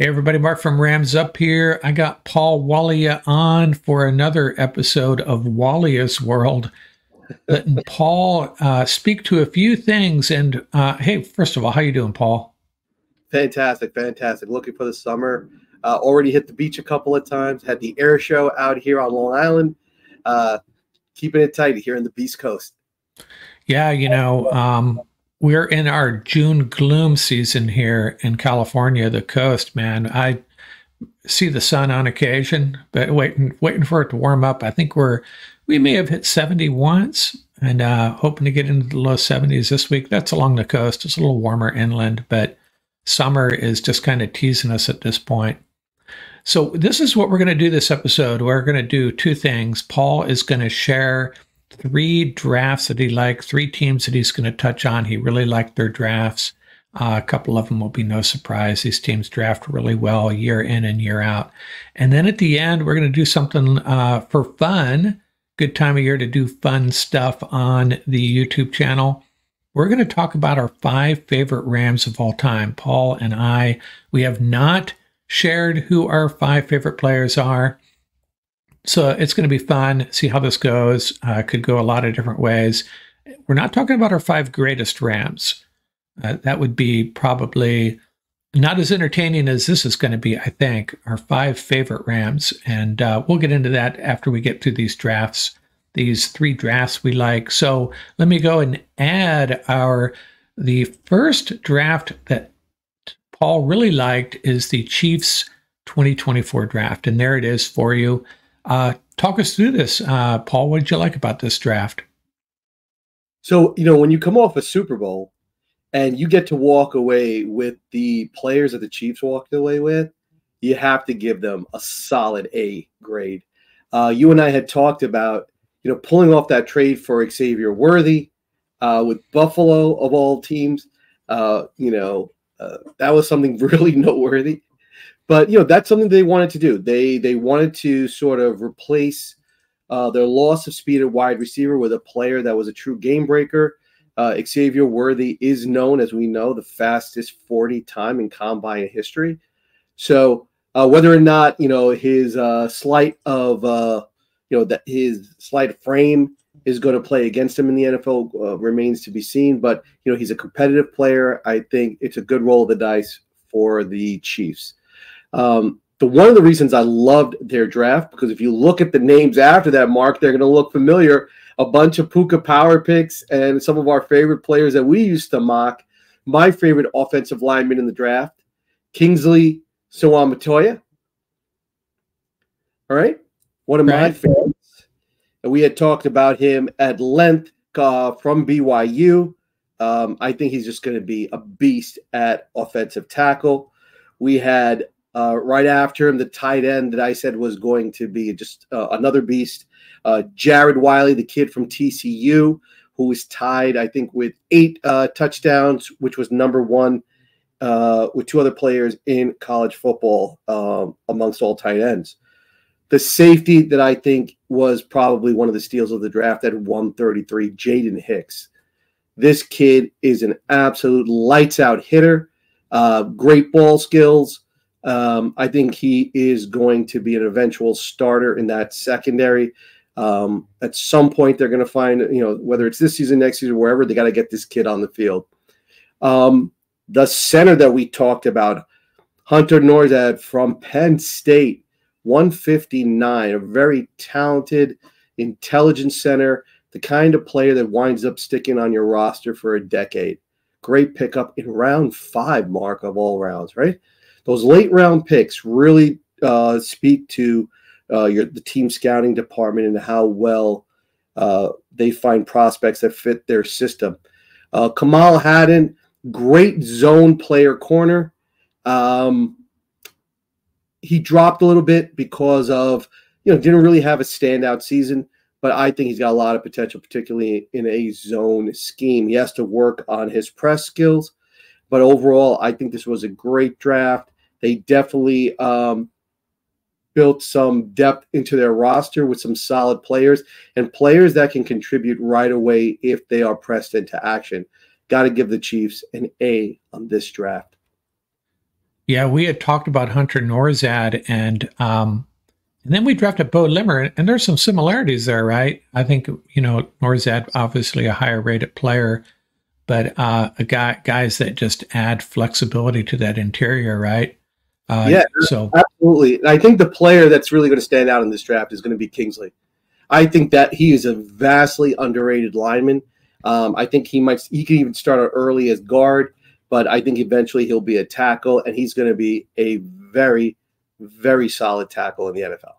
Hey, everybody, Mark from Rams Up here. I got Paul Walia on for another episode of Walia's World. Letting Paul uh, speak to a few things. And uh, hey, first of all, how you doing, Paul? Fantastic, fantastic. Looking for the summer. Uh, already hit the beach a couple of times. Had the air show out here on Long Island. Uh, keeping it tight here in the Beast Coast. Yeah, you know, um, we're in our June gloom season here in California, the coast, man. I see the sun on occasion, but waiting waiting for it to warm up. I think we're we may have hit 70 once and uh, hoping to get into the low 70s this week. That's along the coast. It's a little warmer inland, but summer is just kind of teasing us at this point. So this is what we're going to do this episode. We're going to do two things. Paul is going to share three drafts that he liked, three teams that he's going to touch on. He really liked their drafts. Uh, a couple of them will be no surprise. These teams draft really well year in and year out. And then at the end, we're going to do something uh, for fun. Good time of year to do fun stuff on the YouTube channel. We're going to talk about our five favorite Rams of all time. Paul and I, we have not shared who our five favorite players are. So it's going to be fun. See how this goes. Uh, could go a lot of different ways. We're not talking about our five greatest Rams. Uh, that would be probably not as entertaining as this is going to be, I think. Our five favorite Rams. And uh, we'll get into that after we get through these drafts, these three drafts we like. So let me go and add our. The first draft that Paul really liked is the Chiefs 2024 draft. And there it is for you. Uh, talk us through this, uh, Paul. What did you like about this draft? So, you know, when you come off a Super Bowl and you get to walk away with the players that the Chiefs walked away with, you have to give them a solid A grade. Uh, you and I had talked about, you know, pulling off that trade for Xavier Worthy uh, with Buffalo of all teams. Uh, you know, uh, that was something really noteworthy but you know that's something they wanted to do. They they wanted to sort of replace uh, their loss of speed at wide receiver with a player that was a true game breaker. Uh, Xavier Worthy is known, as we know, the fastest 40 time in combine history. So uh, whether or not you know his uh, slight of uh, you know that his slight frame is going to play against him in the NFL uh, remains to be seen. But you know he's a competitive player. I think it's a good roll of the dice for the Chiefs. Um, the one of the reasons I loved their draft because if you look at the names after that, Mark, they're going to look familiar. A bunch of Puka power picks and some of our favorite players that we used to mock. My favorite offensive lineman in the draft, Kingsley Suamataia. All right, one of right. my favorites. And we had talked about him at length uh, from BYU. Um, I think he's just going to be a beast at offensive tackle. We had uh, right after him, the tight end that I said was going to be just uh, another beast, uh, Jared Wiley, the kid from TCU, who was tied, I think, with eight uh, touchdowns, which was number one uh, with two other players in college football um, amongst all tight ends. The safety that I think was probably one of the steals of the draft at 133, Jaden Hicks. This kid is an absolute lights out hitter, uh, great ball skills. Um, I think he is going to be an eventual starter in that secondary. Um, at some point, they're going to find, you know, whether it's this season, next season, wherever, they got to get this kid on the field. Um, the center that we talked about, Hunter Nourzad from Penn State, 159, a very talented, intelligent center, the kind of player that winds up sticking on your roster for a decade. Great pickup in round five, mark of all rounds, right? Those late round picks really uh, speak to uh, your the team scouting department and how well uh, they find prospects that fit their system. Uh, Kamal Hadden, great zone player corner. Um, he dropped a little bit because of you know didn't really have a standout season, but I think he's got a lot of potential, particularly in a zone scheme. He has to work on his press skills, but overall, I think this was a great draft. They definitely um, built some depth into their roster with some solid players and players that can contribute right away if they are pressed into action. Got to give the Chiefs an A on this draft. Yeah, we had talked about Hunter Nourzad, and um, and then we drafted Beaux Limmer, and there's some similarities there, right? I think you know Nourzad obviously a higher rated player, but uh, a guy guys that just add flexibility to that interior, right? Uh, yeah, so absolutely. I think the player that's really going to stand out in this draft is going to be Kingsley. I think that he is a vastly underrated lineman. Um, I think he might he can even start out early as guard, but I think eventually he'll be a tackle, and he's going to be a very, very solid tackle in the NFL.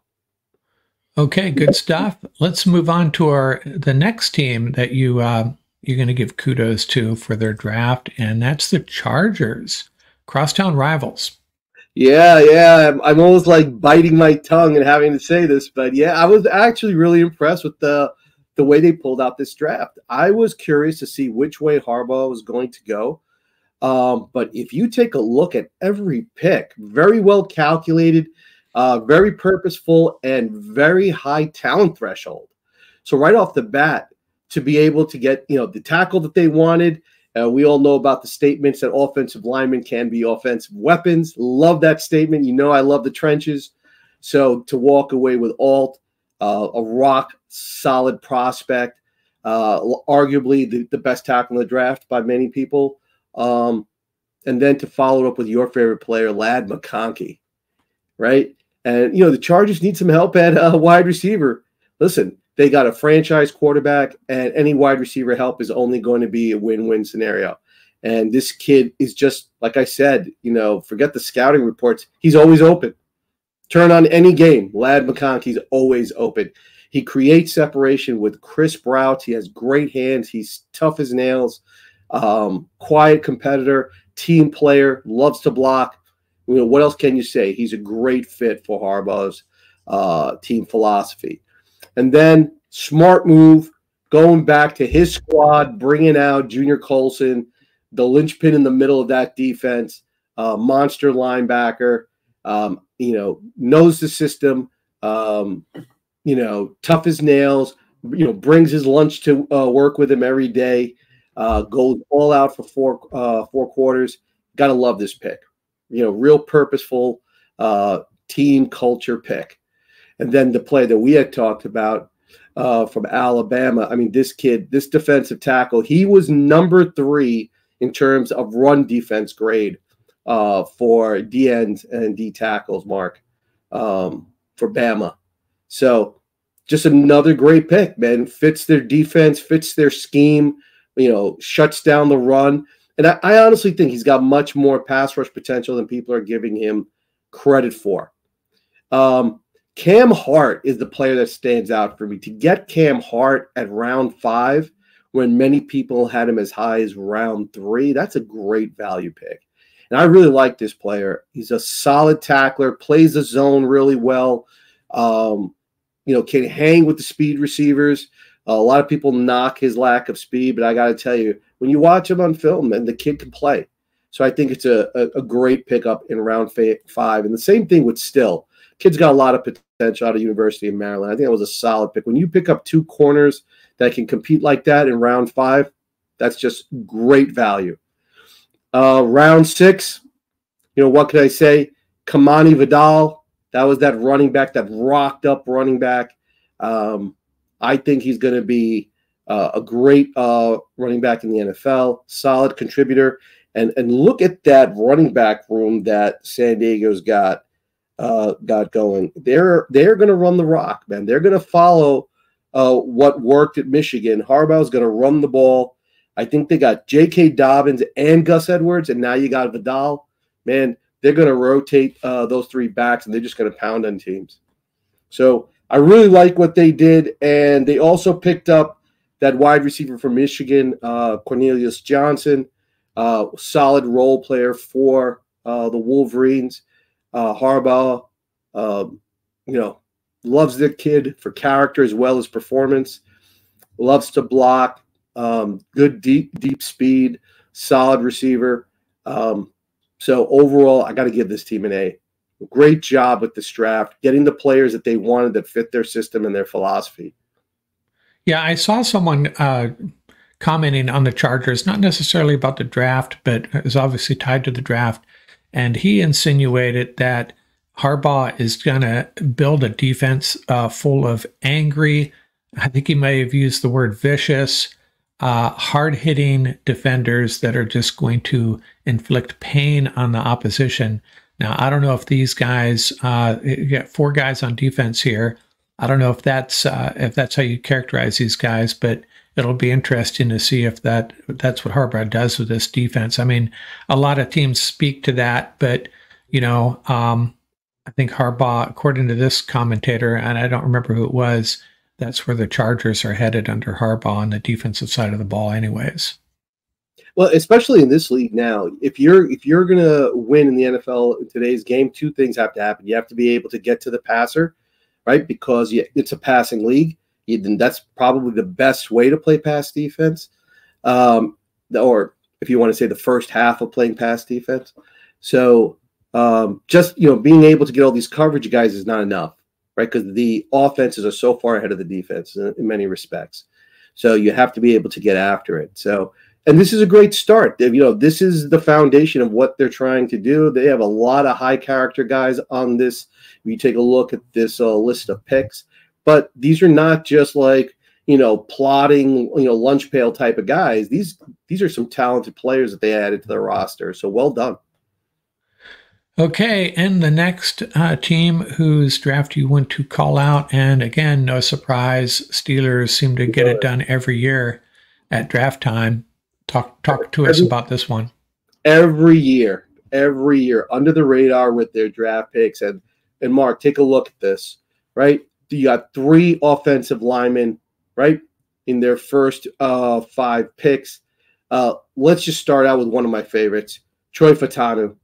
Okay, good stuff. Let's move on to our the next team that you uh, you're going to give kudos to for their draft, and that's the Chargers, crosstown rivals. Yeah, yeah. I'm, I'm almost like biting my tongue and having to say this, but yeah, I was actually really impressed with the the way they pulled out this draft. I was curious to see which way Harbaugh was going to go. Um, but if you take a look at every pick, very well calculated uh, very purposeful and very high talent threshold. So right off the bat, to be able to get you know the tackle that they wanted. Uh, we all know about the statements that offensive linemen can be offensive weapons. Love that statement. You know I love the trenches. So to walk away with Alt, uh, a rock solid prospect, uh, arguably the, the best tackle in the draft by many people. Um, and then to follow up with your favorite player, Ladd McConkey, right? And you know the Chargers need some help at uh, wide receiver. Listen, they got a franchise quarterback, and any wide receiver help is only going to be a win-win scenario. And this kid is just like I said. You know, forget the scouting reports. He's always open. Turn on any game. Ladd McConkey's always open. He creates separation with crisp routes. He has great hands. He's tough as nails. Um, quiet competitor, team player, loves to block you know, what else can you say? He's a great fit for Harbaugh's uh, team philosophy. And then smart move, going back to his squad, bringing out Junior Colson, the linchpin in the middle of that defense, uh, monster linebacker. Um, you know, knows the system. Um, you know, tough as nails. You know, brings his lunch to uh, work with him every day. Uh, goes all out for four uh, four quarters. Got to love this pick you know, real purposeful uh, team culture pick. And then the play that we had talked about uh, from Alabama. I mean, this kid, this defensive tackle, he was number three in terms of run defense grade uh, for D ends and D tackles, Mark, um, for Bama. So just another great pick, man. Fits their defense, fits their scheme, you know, shuts down the run. And I, I honestly think he's got much more pass rush potential than people are giving him credit for. Um, Cam Hart is the player that stands out for me. To get Cam Hart at round five, when many people had him as high as round three, that's a great value pick. And I really like this player. He's a solid tackler, plays the zone really well. Um, you know, can hang with the speed receivers. Uh, a lot of people knock his lack of speed, but I got to tell you, when you watch him on film, and the kid can play. So I think it's a, a, a great pickup in round five. And the same thing with Still. Kid's got a lot of potential out of University of Maryland. I think that was a solid pick. When you pick up two corners that can compete like that in round five, that's just great value. Uh, round six, you know, what could I say? Kimani Vidal, that was that running back, that rocked up running back. Um, I think he's going to be uh, a great uh, running back in the NFL, solid contributor, and and look at that running back room that San Diego's got uh, got going. They're they're going to run the rock, man. They're going to follow uh, what worked at Michigan. Harbaugh's going to run the ball. I think they got J.K. Dobbins and Gus Edwards, and now you got Vidal. Man, they're going to rotate uh, those three backs, and they're just going to pound on teams. So I really like what they did, and they also picked up that wide receiver from Michigan, uh, Cornelius Johnson, uh, solid role player for uh, the Wolverines. Uh, Harbaugh, um, you know, loves the kid for character as well as performance. Loves to block. Um, good deep deep speed. Solid receiver. Um, so overall, I got to give this team an A. Great job with this draft, getting the players that they wanted that fit their system and their philosophy. Yeah, I saw someone uh, commenting on the Chargers, not necessarily about the draft, but is obviously tied to the draft. And he insinuated that Harbaugh is going to build a defense uh, full of angry, I think he may have used the word vicious, uh, hard hitting defenders that are just going to inflict pain on the opposition. Now, I don't know if these guys, uh, you got four guys on defense here. I don't know if that's uh, if that's how you characterize these guys, but it'll be interesting to see if that that's what Harbaugh does with this defense. I mean, a lot of teams speak to that, but you know, um, I think Harbaugh, according to this commentator, and I don't remember who it was, that's where the Chargers are headed under Harbaugh on the defensive side of the ball, anyways. Well, especially in this league now, if you're if you're gonna win in the NFL in today's game, two things have to happen. You have to be able to get to the passer, right? Because it's a passing league. Then that's probably the best way to play pass defense, um, or if you want to say the first half of playing pass defense. So um, just you know being able to get all these coverage guys is not enough, right? Because the offenses are so far ahead of the defense in, in many respects. So you have to be able to get after it. So and this is a great start. You know, this is the foundation of what they're trying to do. They have a lot of high character guys on this. If You take a look at this uh, list of picks, but these are not just like you know plotting, you know, lunch pail type of guys. These these are some talented players that they added to their roster. So well done. Okay, and the next uh, team whose draft you want to call out, and again, no surprise, Steelers seem to get it done every year at draft time. Talk talk to us every, about this one. Every year, every year, under the radar with their draft picks. And and Mark, take a look at this. Right, you got three offensive linemen, right, in their first uh, five picks. Uh, let's just start out with one of my favorites, Troy Fautanu.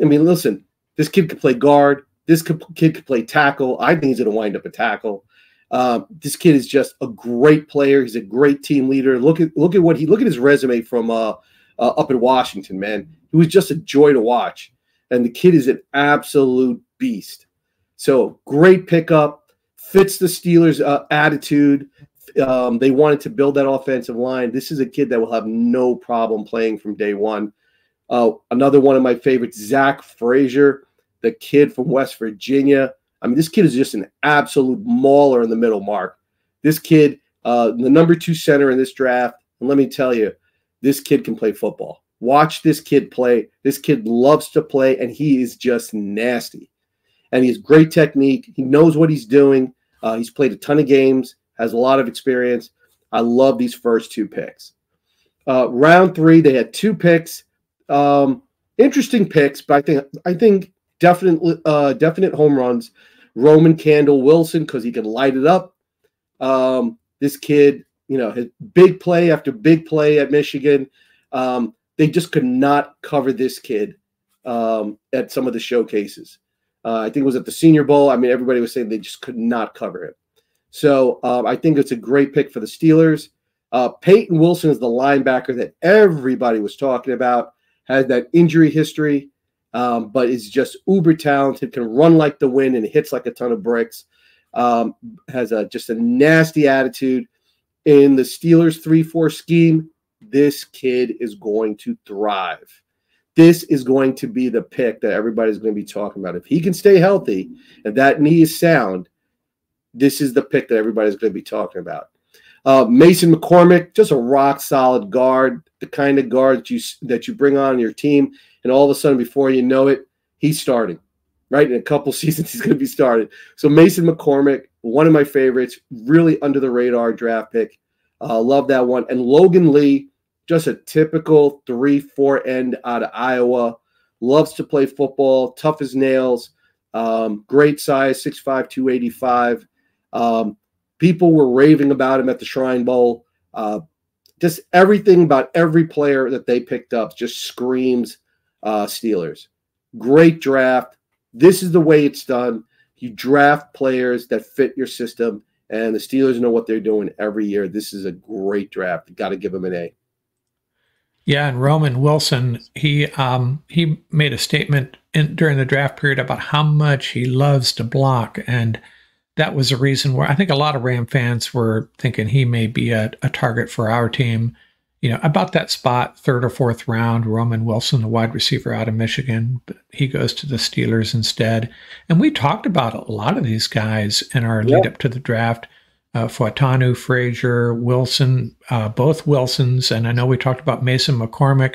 I mean, listen, this kid could play guard. This kid could play tackle. I think he's going to wind up a tackle. Um, this kid is just a great player. He's a great team leader. Look at look at what he look at his resume from uh, uh, up in Washington. Man, he was just a joy to watch, and the kid is an absolute beast. So great pickup. Fits the Steelers' uh, attitude. Um, they wanted to build that offensive line. This is a kid that will have no problem playing from day one. Uh, another one of my favorites, Zach Frazier, the kid from West Virginia. I mean, this kid is just an absolute mauler in the middle, Mark. This kid, uh, the number two center in this draft, and let me tell you, this kid can play football. Watch this kid play. This kid loves to play, and he is just nasty. And he has great technique. He knows what he's doing. Uh, he's played a ton of games, has a lot of experience. I love these first two picks. Uh, round three, they had two picks. Um, interesting picks, but I think I think definitely uh, definite home runs. Roman Candle Wilson because he can light it up. Um, this kid, you know, his big play after big play at Michigan. Um, they just could not cover this kid um, at some of the showcases. Uh, I think it was at the Senior Bowl. I mean, everybody was saying they just could not cover him. So um, I think it's a great pick for the Steelers. Uh, Payton Wilson is the linebacker that everybody was talking about. Has that injury history um, but is just uber talented, can run like the wind and hits like a ton of bricks. Um, has a just a nasty attitude. In the Steelers 3 4 scheme, this kid is going to thrive. This is going to be the pick that everybody's going to be talking about. If he can stay healthy and that knee is sound, this is the pick that everybody's going to be talking about. Uh, Mason McCormick, just a rock solid guard, the kind of guard that you that you bring on your team and all of a sudden, before you know it, he's starting. Right in a couple seasons, he's going to be started. So Mason McCormick, one of my favorites, really under the radar draft pick. Uh, love that one. And Logan Lee, just a typical three-four end out of Iowa. Loves to play football, tough as nails. Um, great size, 6'5", 285. Um, people were raving about him at the Shrine Bowl. Uh, just everything about every player that they picked up just screams uh, Steelers. Great draft. This is the way it's done. You draft players that fit your system, and the Steelers know what they're doing every year. This is a great draft. Got to give them an A. Yeah, and Roman Wilson, he um, he made a statement in, during the draft period about how much he loves to block, and that was a reason where I think a lot of Ram fans were thinking he may be a, a target for our team. you know, about that spot, third or fourth round. Roman Wilson, the wide receiver out of Michigan, but he goes to the Steelers instead. And we talked about a lot of these guys in our yeah. lead up to the draft. Uh, Fautanu, Frazier, Wilson, uh, both Wilsons, and I know we talked about Mason McCormick.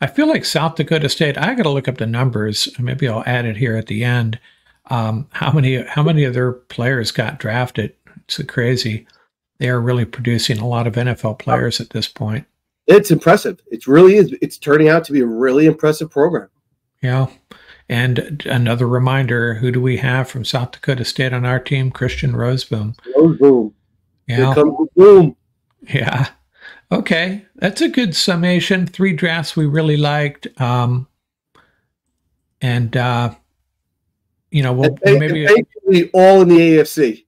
I feel like South Dakota State. I got to look up the numbers. Maybe I'll add it here at the end. Um, how many how many of their players got drafted? It's crazy. They are really producing a lot of NFL players at this point. It's impressive. It really is. It's turning out to be a really impressive program. Yeah. And another reminder who do we have from South Dakota State on our team? Christian Roseboom. Rozeboom. Yeah. Here comes the boom. Yeah. Okay. That's a good summation. Three drafts we really liked. Um, and, uh, you know, we'll and, maybe basically all in the AFC.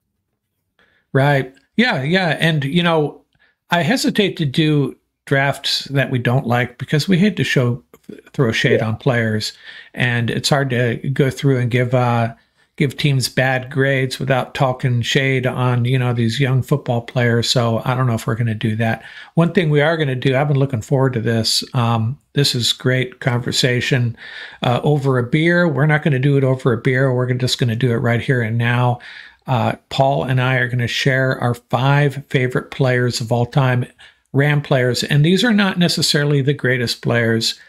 Right. Yeah. Yeah. And, you know, I hesitate to do drafts that we don't like because we hate to show throw shade yeah. on players, and it's hard to go through and give uh, give teams bad grades without talking shade on you know these young football players. So I don't know if we're going to do that. One thing we are going to do. I've been looking forward to this. Um, this is great conversation uh, over a beer. We're not going to do it over a beer. We're just going to do it right here and now. Uh, Paul and I are going to share our five favorite players of all time Ram players, and these are not necessarily the greatest players.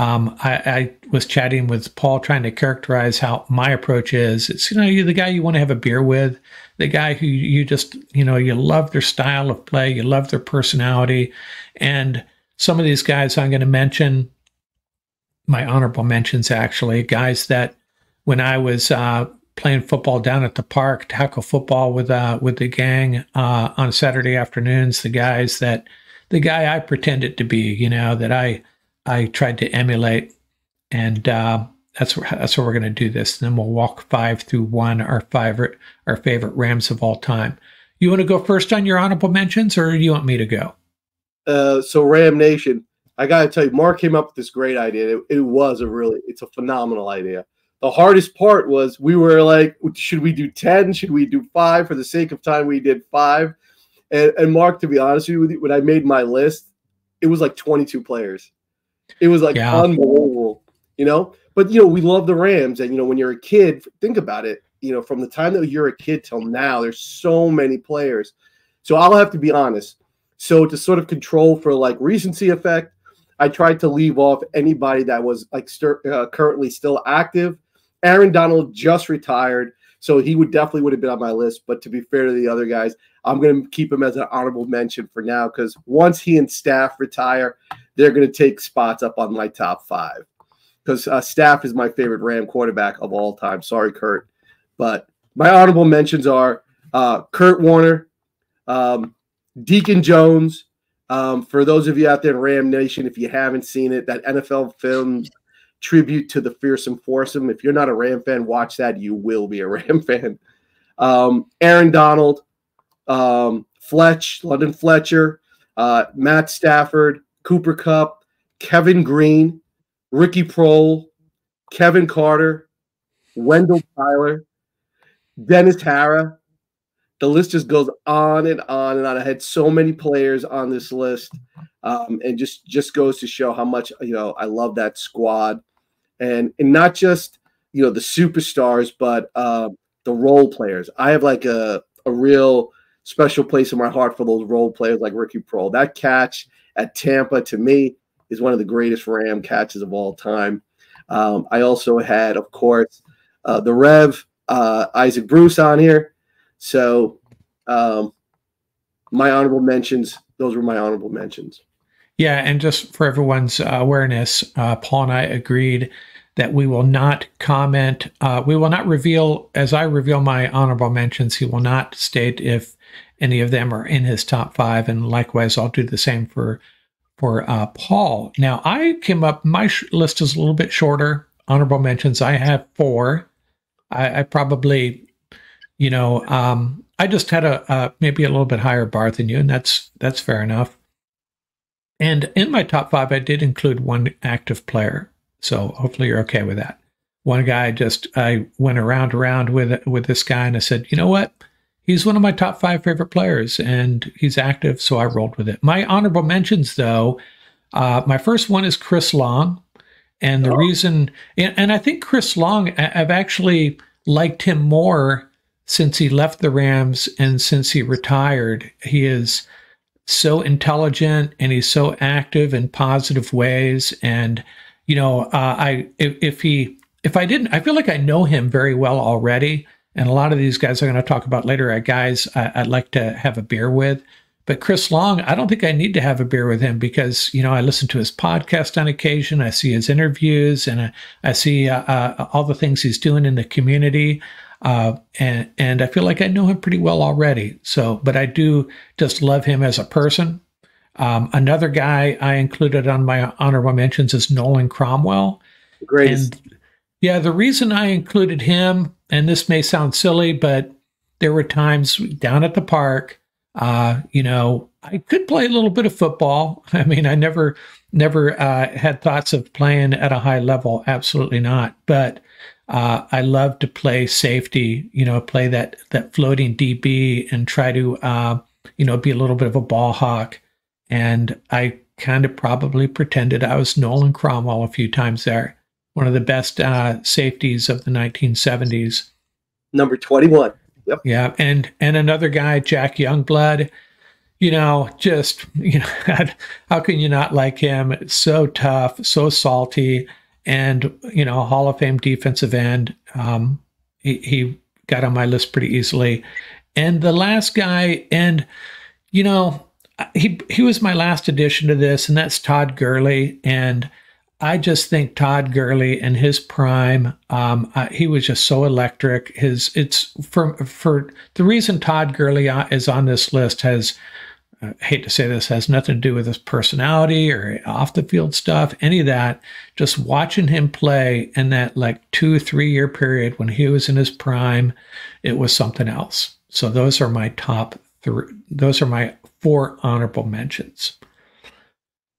Um, I, I, was chatting with Paul trying to characterize how my approach is. It's you know you're the guy you want to have a beer with, the guy who you just you know you love their style of play, you love their personality, and some of these guys I'm going to mention, my honorable mentions actually, guys that when I was uh, playing football down at the park, tackle football with uh, with the gang uh, on Saturday afternoons, the guys that the guy I pretended to be, you know, that I I tried to emulate, and uh, that's that's where we're going to do this. And then we'll walk five through one, our favorite our favorite Rams of all time. You want to go first on your honorable mentions, or do you want me to go? Uh, so Ram Nation, I got to tell you, Mark came up with this great idea. It, it was a really, it's a phenomenal idea. The hardest part was we were like, should we do 10? Should we do five? For the sake of time, we did five. And, and Mark, to be honest with you, when I made my list, it was like 22 players. It was like yeah. unbelievable, you know. But you know, we love the Rams, and you know, when you're a kid, think about it. You know, from the time that you're a kid till now, there's so many players. So I'll have to be honest. So to sort of control for like recency effect, I tried to leave off anybody that was like uh, currently still active. Aaron Donald just retired, so he would definitely would have been on my list. But to be fair to the other guys, I'm going to keep him as an honorable mention for now because once he and Staff retire, they're going to take spots up on my top five. Because uh, Staff is my favorite Ram quarterback of all time. Sorry, Kurt, but my honorable mentions are uh, Kurt Warner, um, Deacon Jones. Um, for those of you out there in Ram Nation, if you haven't seen it, that NFL film tribute to the fearsome foursome. If you're not a Ram fan, watch that. You will be a Ram fan. Um, Aaron Donald, um, Fletch, London Fletcher, uh, Matt Stafford, Cooper Kupp, Kevin Greene, Ricky Proehl, Kevin Carter, Wendell Tyler, Dennis Harrah. The list just goes on and on and on. I had so many players on this list, um, and just just goes to show how much you know I love that squad, and and not just you know the superstars, but uh, the role players. I have like a a real special place in my heart for those role players like Ricky Proehl. That catch at Tampa to me is one of the greatest Ram catches of all time. Um, I also had, of course, uh, the Rev uh, Isaac Bruce on here. So um, my honorable mentions, those were my honorable mentions. Yeah, and just for everyone's uh, awareness, uh, Paul and I agreed that we will not comment. Uh, we will not reveal, as I reveal my honorable mentions, he will not state if any of them are in his top five. And likewise, I'll do the same for for uh, Paul. Now, I came up. My list is a little bit shorter. Honorable mentions. I have four. I, I probably, you know, um, I just had a, a maybe a little bit higher bar than you, and that's that's fair enough. And in my top five, I did include one active player. So hopefully you're okay with that. One guy just I went around around with with this guy and I said, you know what? he's one of my top five favorite players, and he's active, so I rolled with it. My honorable mentions, though, uh, my first one is Chris Long, and the oh. reason, and, and I think Chris Long, I've actually liked him more since he left the Rams and since he retired. He is so intelligent and he's so active in positive ways. And you know, uh, I if, if he if I didn't, I feel like I know him very well already. And a lot of these guys I'm going to talk about later are guys I, I'd like to have a beer with. But Chris Long, I don't think I need to have a beer with him because, you know, I listen to his podcast on occasion. I see his interviews and I, I see uh, uh, all the things he's doing in the community. Uh, and, and I feel like I know him pretty well already. So, but I do just love him as a person. Um, another guy I included on my honorable mentions is Nolan Cromwell. Great. And yeah, the reason I included him, and this may sound silly, but there were times down at the park, uh, you know, I could play a little bit of football. I mean, I never, never uh, had thoughts of playing at a high level. Absolutely not. But uh, I love to play safety. You know, play that that floating DB and try to, uh, you know, be a little bit of a ball hawk. And I kind of probably pretended I was Nolan Cromwell a few times there one of the best uh, safeties of the 1970s. Number 21. Yep. Yeah, and and another guy, Jack Youngblood. You know, just you know, how can you not like him? So tough, so salty, and you know, Hall of Fame defensive end. Um, he, he got on my list pretty easily. And the last guy, and you know, he he was my last addition to this, and that's Todd Gurley. And I just think Todd Gurley in his prime, um, uh, he was just so electric. His it's for for the reason Todd Gurley uh, is on this list has. I hate to say this has nothing to do with his personality or off the field stuff, any of that. Just watching him play in that like two, three year period when he was in his prime, it was something else. So those are my top three. Those are my four honorable mentions.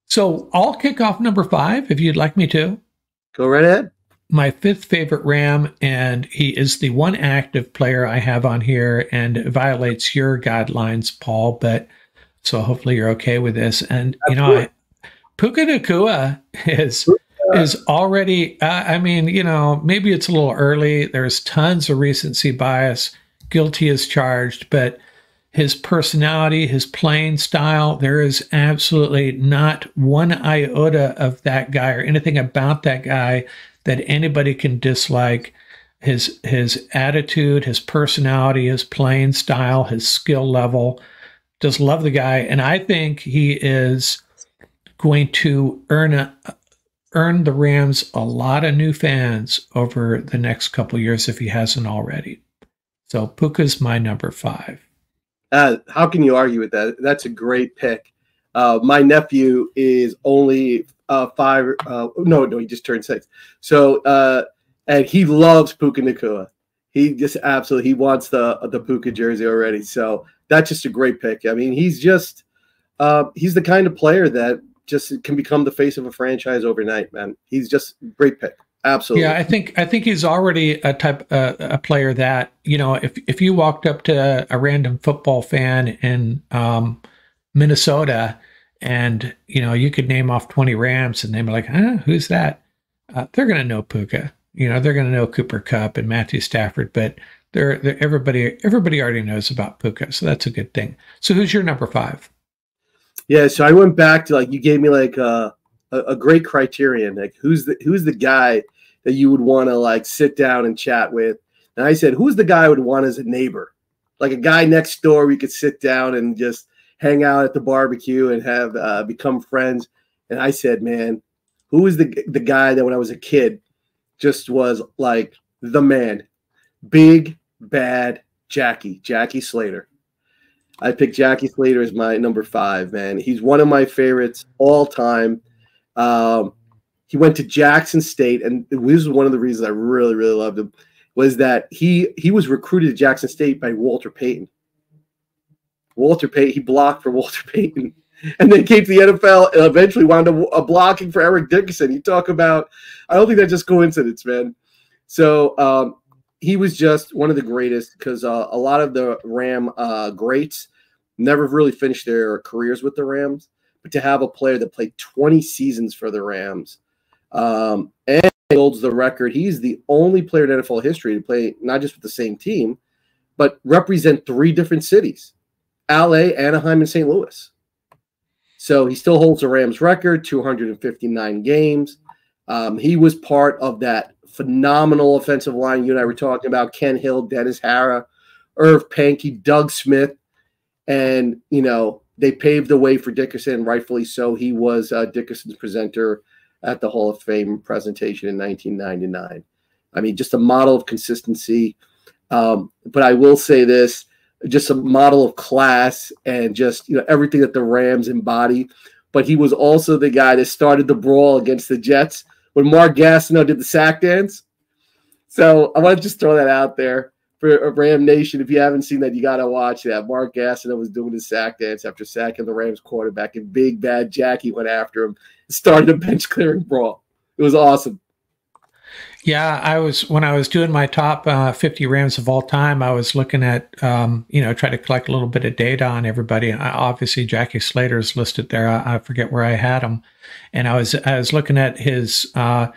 So I'll kick off number five if you'd like me to. Go right ahead. My fifth favorite Ram, and he is the one active player I have on here and violates your guidelines, Paul. But so hopefully you're okay with this. And you know, I, Puka Nacua is is already. Uh, I mean, you know, maybe it's a little early. There's tons of recency bias. Guilty as charged, but his personality, his playing style. There is absolutely not one iota of that guy or anything about that guy that anybody can dislike. His his attitude, his personality, his playing style, his skill level. Just love the guy, and I think he is going to earn a, earn the Rams a lot of new fans over the next couple years if he hasn't already. So Puka's my number five. Uh, how can you argue with that? That's a great pick. Uh, my nephew is only uh, five. Uh, no, no, he just turned six. So, uh, and he loves Puka Nacua. He just absolutely he wants the the Puka jersey already. So that's just a great pick. I mean, he's just uh, he's the kind of player that just can become the face of a franchise overnight. Man, he's just great pick. Absolutely. Yeah, I think I think he's already a type uh, a player that you know if if you walked up to a random football fan in um, Minnesota and you know you could name off twenty Rams and they'd be like, huh, who's that? Uh, they're going to know Puka. You know, they're going to know Cooper Kupp and Matthew Stafford, but they're, they're everybody everybody already knows about Puka, so that's a good thing. So who's your number five? Yeah, so I went back to like you gave me like uh a, a great criterion. Like who's the who's the guy that you would want to like sit down and chat with? And I said, who's the guy I would want as a neighbor? Like a guy next door we could sit down and just hang out at the barbecue and have uh, become friends. And I said, man, who is the the guy that when I was a kid just was like the man, big bad Jackie, Jackie Slater. I picked Jackie Slater as my number five, man. He's one of my favorites all time. Um, he went to Jackson State, and this is one of the reasons I really, really loved him was that he he was recruited to Jackson State by Walter Payton. Walter Payton, he blocked for Walter Payton, and then came to the NFL and eventually wound up uh, blocking for Eric Dickerson. You talk about, I don't think that's just coincidence, man. So um, he was just one of the greatest because uh, a lot of the Ram uh, greats never really finished their careers with the Rams. But to have a player that played 20 seasons for the Rams um, and holds the record, he's the only player in NFL history to play not just with the same team, but represent three different cities LA, Anaheim, and St. Louis. So he still holds the Rams record, 259 games. Um, he was part of that phenomenal offensive line. You and I were talking about Kent Hill, Dennis Harrah, Irv Pankey, Doug Smith. And, you know, they paved the way for Dickerson, rightfully so. He was uh, Dickerson's presenter at the Hall of Fame presentation in 1999. I mean, just a model of consistency. Um, but I will say this just a model of class and just, you know, everything that the Rams embody. But he was also the guy that started the brawl against the Jets when Mark Gastineau did the sack dance. So I want to just throw that out there for uh, Ram Nation. If you haven't seen that, you got to watch that. Mark Gastineau was doing his sack dance after sacking the Rams quarterback, and Big Bad Jackie went after him, started a bench clearing brawl. It was awesome. Yeah, I was when I was doing my top uh, 50 Rams of all time. I was looking at, um, you know, try to collect a little bit of data on everybody. I, obviously, Jackie Slater is listed there. I, I, forget where I had him, and I was I was looking at his uh,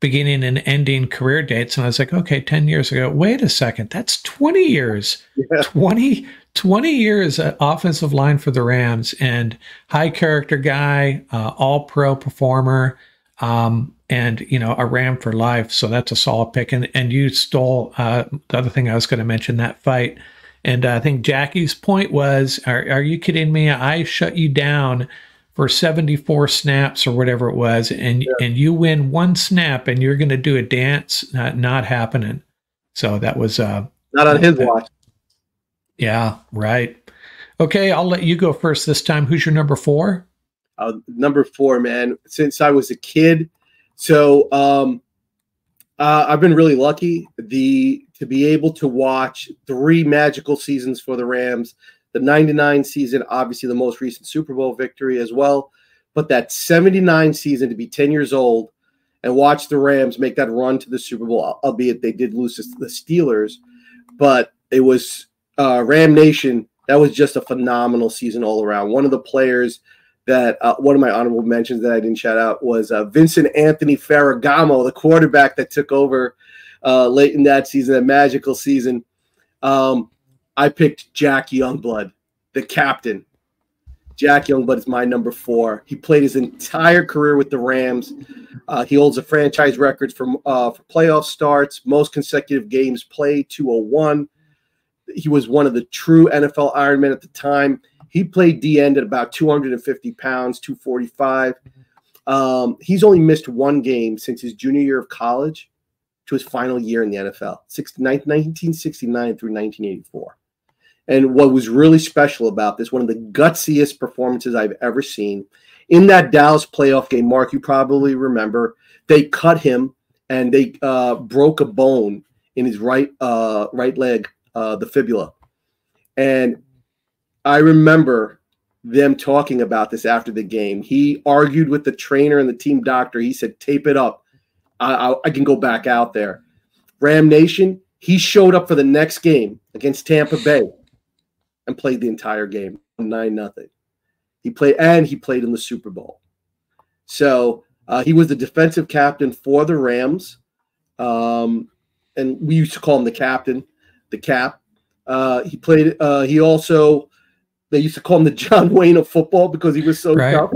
beginning and ending career dates, and I was like, okay, 10 years ago. Wait a second, that's 20 years. Yeah. 20, 20 years at offensive line for the Rams, and high character guy, uh, all pro performer. Um, and you know a ram for life. So that's a solid pick. And and you stole uh, the other thing I was going to mention that fight. And uh, I think Jackie's point was, are, are you kidding me? I shut you down for 74 snaps or whatever it was, and yeah. and you win one snap, and you're going to do a dance. Not, not happening. So that was uh, not on his watch. Yeah, right. Okay, I'll let you go first this time. Who's your number four? Uh, number four, man. Since I was a kid, so um, uh, I've been really lucky the to be able to watch three magical seasons for the Rams. The 99 season, obviously the most recent Super Bowl victory as well. But that 79 season to be 10 years old and watch the Rams make that run to the Super Bowl, albeit they did lose to the Steelers. But it was uh, Ram Nation. That was just a phenomenal season all around. One of the players that uh, one of my honorable mentions that I didn't shout out was uh, Vincent Anthony Ferragamo, the quarterback that took over uh, late in that season, that magical season. Um, I picked Jack Youngblood, the captain. Jack Youngblood is my number four. He played his entire career with the Rams. Uh, he holds a franchise record for, uh, for playoff starts, most consecutive games played, 201. He was one of the true NFL Ironmen at the time he played D end at about 250 pounds, 245. Um, he's only missed one game since his junior year of college to his final year in the NFL, 1969 through 1984. And what was really special about this, one of the gutsiest performances I've ever seen, in that Dallas playoff game, Mark, you probably remember, they cut him and they uh, broke a bone in his right uh, right leg, uh, the fibula. And I remember them talking about this after the game. He argued with the trainer and the team doctor. He said, "Tape it up. I, I, I can go back out there." Ram Nation. He showed up for the next game against Tampa Bay and played the entire game, nine nothing. He played and he played in the Super Bowl. So uh, he was the defensive captain for the Rams, um, and we used to call him the captain, the cap. Uh, he played. Uh, he also they used to call him the John Wayne of football because he was so right. tough.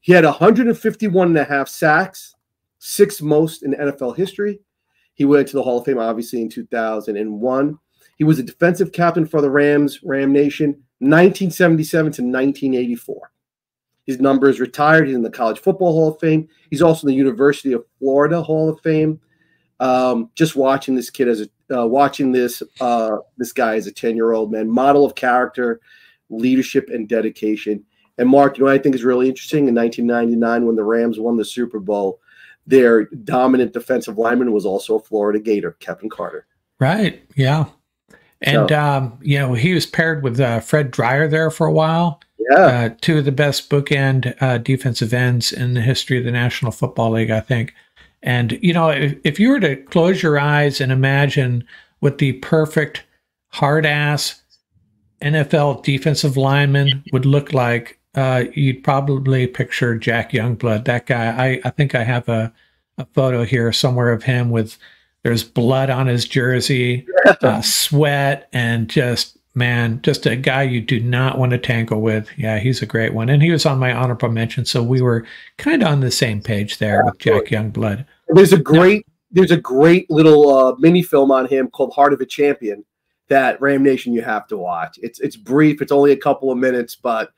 He had 151 and a half sacks, sixth most in NFL history. He went to the Hall of Fame, obviously, in 2001. He was a defensive captain for the Rams, Ram Nation, 1977 to 1984. His number is retired. He's in the College Football Hall of Fame. He's also in the University of Florida Hall of Fame. Um, just watching this kid as a uh, watching this uh, this guy as a 10 year old man, model of character, leadership, and dedication. And Mark, you know, I think is really interesting. In 1999, when the Rams won the Super Bowl, their dominant defensive lineman was also a Florida Gator, Kevin Carter. Right. Yeah. And so, um, you know, he was paired with uh, Fred Dryer there for a while. Yeah. Uh, two of the best bookend uh, defensive ends in the history of the National Football League, I think. And, you know, if, if you were to close your eyes and imagine what the perfect hard ass NFL defensive lineman would look like, uh, you'd probably picture Jack Youngblood. That guy, I, I think I have a, a photo here somewhere of him with there's blood on his jersey, uh, sweat, and just man, just a guy you do not want to tangle with. Yeah, he's a great one, and he was on my honorable mention, so we were kind of on the same page there with Jack Youngblood. There's a great there's a great little uh, mini film on him called Heart of a Champion that Ram Nation you have to watch. It's it's brief, it's only a couple of minutes, but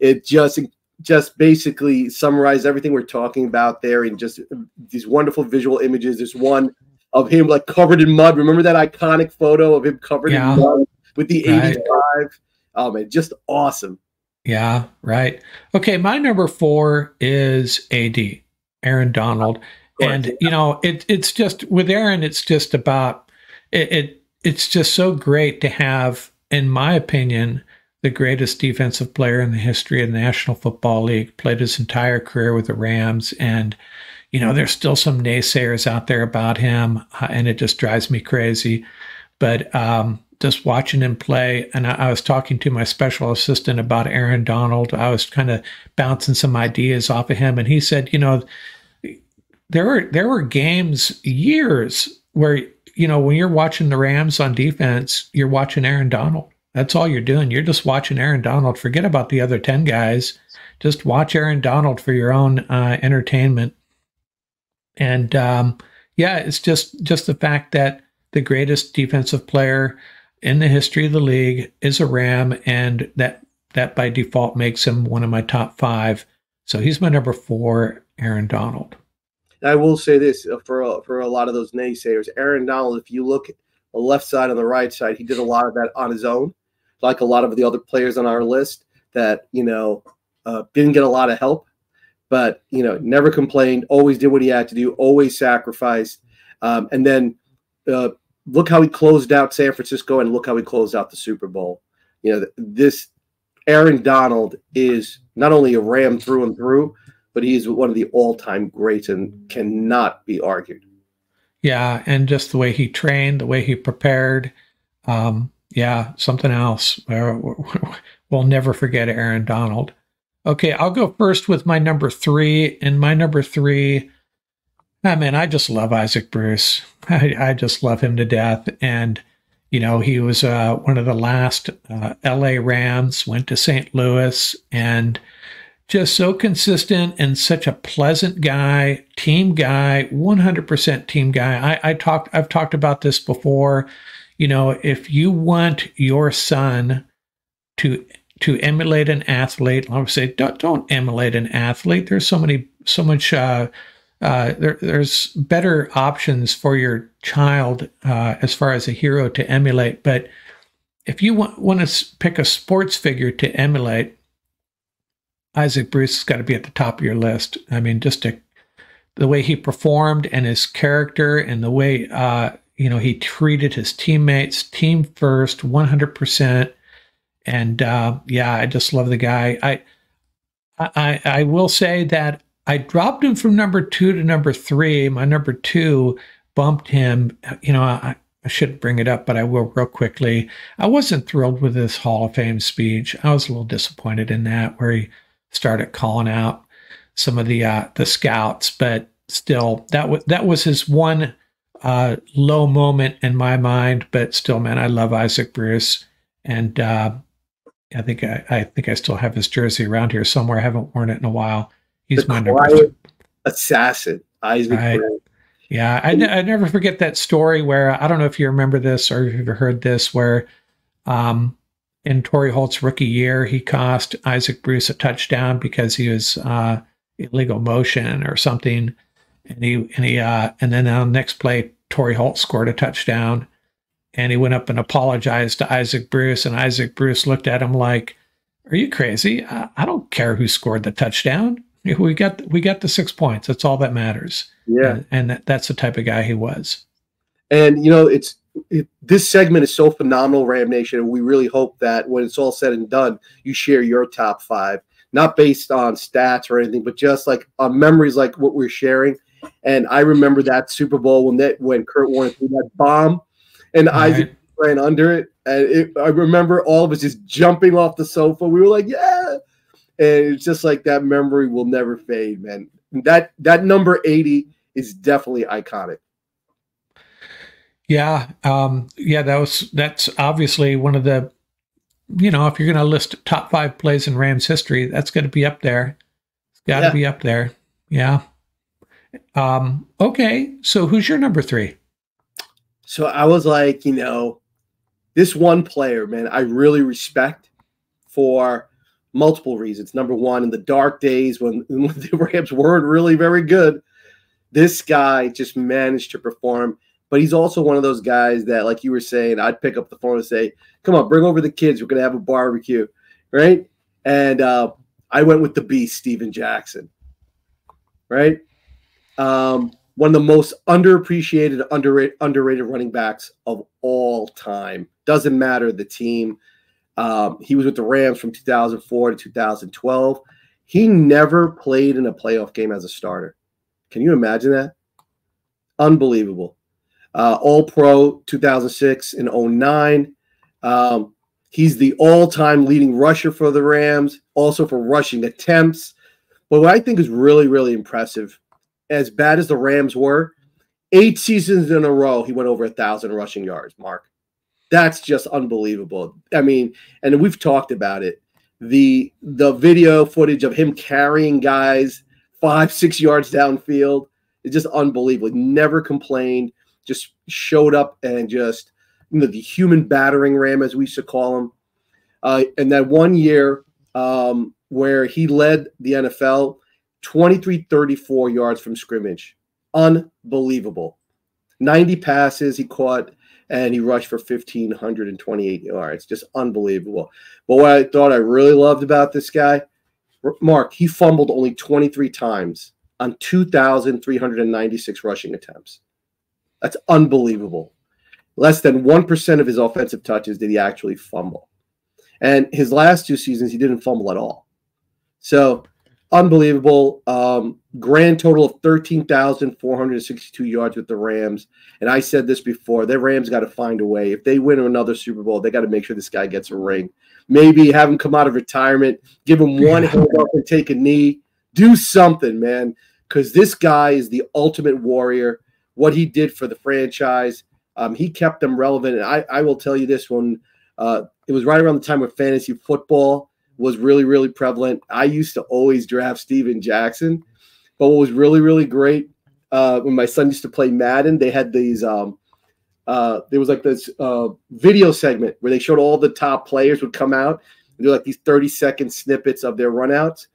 it just just basically summarizes everything we're talking about there and just these wonderful visual images. There's one of him like covered in mud. Remember that iconic photo of him covered yeah. in mud with the right. 85? Oh man, just awesome. Yeah, right. Okay, my number four is AD, Aaron Donald. And you know, it it's just with Aaron, it's just about it, it it's just so great to have, in my opinion, the greatest defensive player in the history of the National Football League, played his entire career with the Rams. And, you know, there's still some naysayers out there about him, uh, and it just drives me crazy. But um, just watching him play, and I, I, was talking to my special assistant about Aaron Donald. I was kind of bouncing some ideas off of him, and he said, you know, there were there were games years where you know, when you're watching the Rams on defense, you're watching Aaron Donald. That's all you're doing. You're just watching Aaron Donald. Forget about the other 10 guys. Just watch Aaron Donald for your own uh, entertainment. And um, yeah, it's just just the fact that the greatest defensive player in the history of the league is a Ram, and that that by default makes him one of my top five. So he's my number four, Aaron Donald. I will say this uh, for a, for a lot of those naysayers, Aaron Donald. If you look at the left side and the right side, he did a lot of that on his own, like a lot of the other players on our list that you know uh, didn't get a lot of help, but you know never complained, always did what he had to do, always sacrificed, um, and then uh, look how he closed out San Francisco and look how he closed out the Super Bowl. You know this Aaron Donald is not only a Ram through and through, but he's one of the all-time greats and cannot be argued. Yeah, and just the way he trained, the way he prepared, um, yeah, something else. We'll never forget Aaron Donald. Okay, I'll go first with my number three. And my number three, I mean, I just love Isaac Bruce. I, I just love him to death. And, you know, he was uh, one of the last uh, LA Rams, went to St. Louis, and – just so consistent and such a pleasant guy, team guy, 100% team guy. I, I talked, I've talked about this before. You know, if you want your son to to emulate an athlete, I would say don't don't emulate an athlete. There's so many, so much. Uh, uh, there, there's better options for your child uh, as far as a hero to emulate. But if you want, want to pick a sports figure to emulate, Isaac Bruce has got to be at the top of your list. I mean, just the way he performed and his character and the way uh, you know he treated his teammates, team first, one hundred percent. And uh, yeah, I just love the guy. I, I I will say that I dropped him from number two to number three. My number two bumped him. You know, I, I shouldn't bring it up, but I will real quickly. I wasn't thrilled with this Hall of Fame speech. I was a little disappointed in that, where he started calling out some of the uh, the scouts, but still, that was that was his one uh, low moment in my mind. But still, man, I love Isaac Bruce, and uh, I think I, I think I still have his jersey around here somewhere. I haven't worn it in a while. He's the my number assassin, Isaac. Bruce. Yeah, I, I never forget that story where I don't know if you remember this or if you've heard this, where um, in Torry Holt's rookie year, he cost Isaac Bruce a touchdown because he was uh, illegal motion or something, and he and he uh, and then on the next play, Torry Holt scored a touchdown, and he went up and apologized to Isaac Bruce, and Isaac Bruce looked at him like, "Are you crazy? I, I don't care who scored the touchdown. We got we got the six points. That's all that matters." Yeah, and, and that, that's the type of guy he was. And you know, it's it, this segment is so phenomenal, Ram Nation. And we really hope that when it's all said and done, you share your top five, not based on stats or anything, but just like on memories like what we're sharing. And I remember that Super Bowl when that when Kurt Warner threw that bomb, and right. Isaac ran under it. And it, I remember all of us just jumping off the sofa. We were like, "Yeah!" And it's just like that memory will never fade, man. That that number eighty is definitely iconic. Yeah, um, yeah, that was that's obviously one of the, you know, if you're going to list top five plays in Rams history, that's going to be up there. It's got to yeah. be up there. Yeah. Um, okay, so who's your number three? So I was like, you know, this one player, man, I really respect for multiple reasons. Number one, in the dark days when, when the Rams weren't really very good, this guy just managed to perform. But he's also one of those guys that, like you were saying, I'd pick up the phone and say, "Come on, bring over the kids. We're gonna have a barbecue, right?" And uh, I went with the beast, Steven Jackson, right? Um, one of the most underappreciated, underrated, underrated running backs of all time. Doesn't matter the team. Um, he was with the Rams from 2004 to 2012. He never played in a playoff game as a starter. Can you imagine that? Unbelievable. Uh, all Pro 2006 and 09. Um, he's the all time leading rusher for the Rams, also for rushing attempts. But what I think is really, really impressive, as bad as the Rams were, eight seasons in a row, he went over a thousand rushing yards, Mark. That's just unbelievable. I mean, and we've talked about it. The the video footage of him carrying guys five, six yards downfield is just unbelievable. Never complained, just showed up and just you know the human battering ram as we used to call him. Uh, and that one year um, where he led the NFL 23 34 yards from scrimmage. Unbelievable. 90 passes he caught and he rushed for 1,528 yards. It's just unbelievable. But what I thought I really loved about this guy, Mark, he fumbled only 23 times on 2,396 rushing attempts. That's unbelievable. Less than 1% of his offensive touches did he actually fumble. And his last two seasons, he didn't fumble at all. So unbelievable. Um, grand total of 13,462 yards with the Rams. And I said this before the Rams got to find a way. If they win another Super Bowl, they got to make sure this guy gets a ring. Maybe have him come out of retirement, give him one hand up and take a knee. Do something, man, because this guy is the ultimate warrior. What he did for the franchise, um, he kept them relevant. And I, I will tell you this one. Uh, it was right around the time of fantasy football was really, really prevalent. I used to always draft Steven Jackson. But what was really, really great uh, when my son used to play Madden, they had these. Um, uh, there was like this uh, video segment where they showed all the top players would come out and do like these 30 second snippets of their runouts.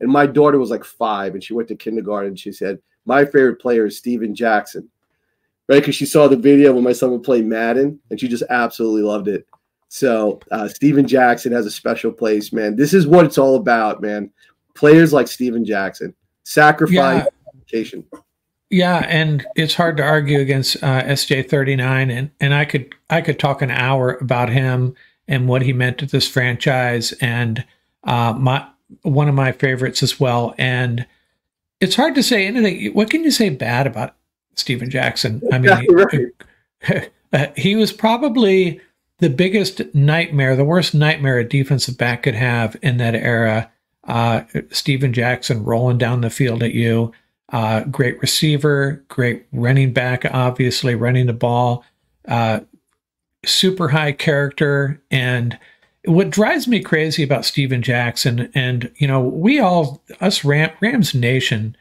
And my daughter was like five and she went to kindergarten. She said, My favorite player is Steven Jackson, right? Because she saw the video when my son would play Madden and she just absolutely loved it. So uh, Steven Jackson has a special place, man. This is what it's all about, man. Players like Steven Jackson, sacrifice, yeah. Yeah, and it's hard to argue against uh, SJ39, and and I could I could talk an hour about him and what he meant to this franchise, and uh, my one of my favorites as well. And it's hard to say anything. What can you say bad about Steven Jackson? I mean, right. he was probably the biggest nightmare, the worst nightmare a defensive back could have in that era. Uh, Steven Jackson rolling down the field at you. Uh, great receiver, great running back, obviously running the ball. Uh, super high character. And what drives me crazy about Steven Jackson, and you know, we all, us Ram, Rams Nation,